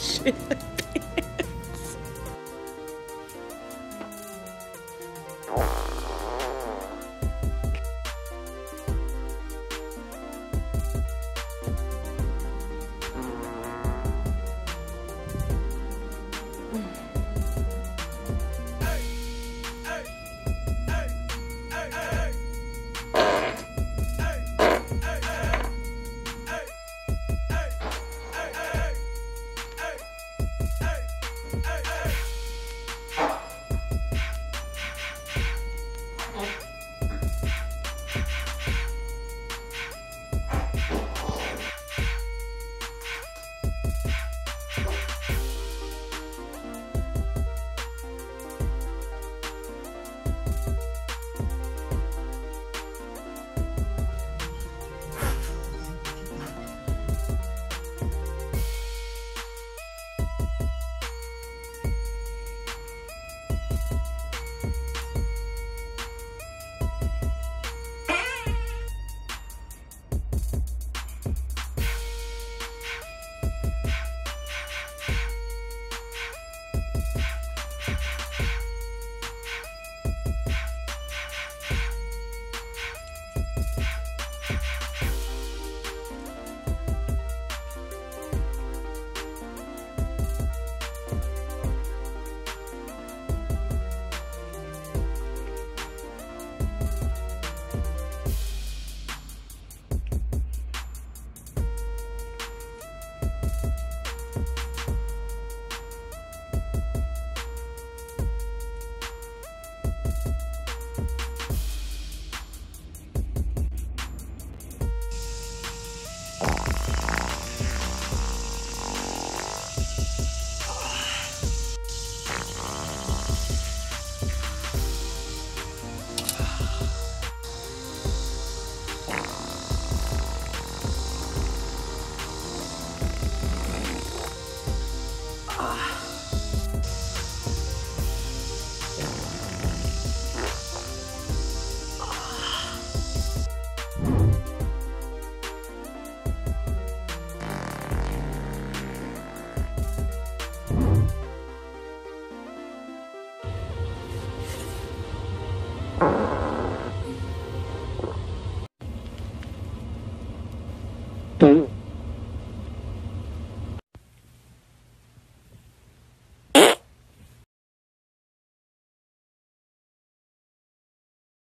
shit.